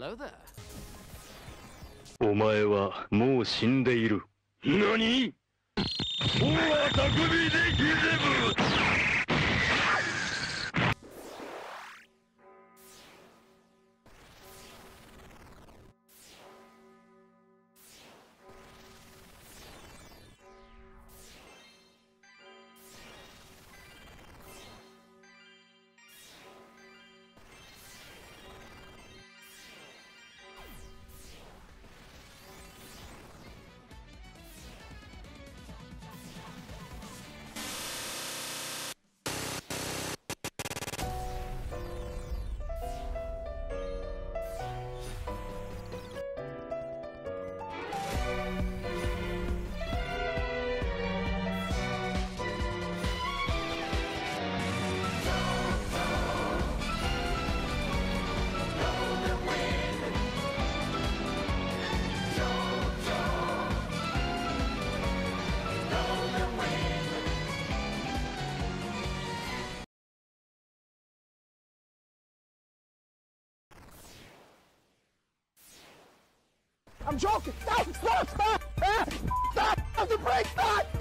Hello there. お前はもう死んでいる。何？大は匠でギゼブ I'm joking. No, stop, stop, stop, stop, stop Stop! stop.